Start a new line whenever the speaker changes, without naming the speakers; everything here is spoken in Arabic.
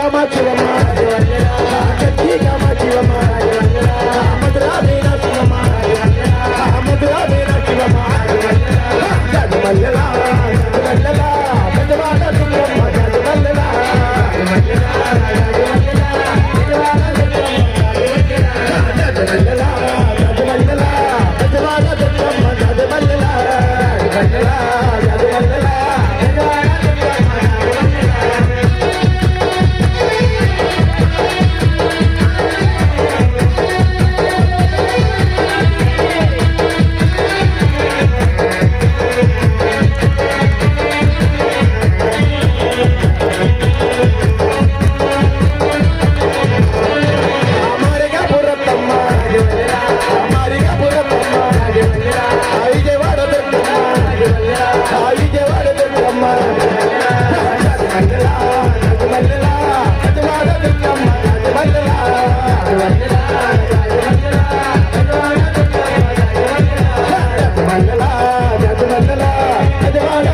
Yamatura. أدرى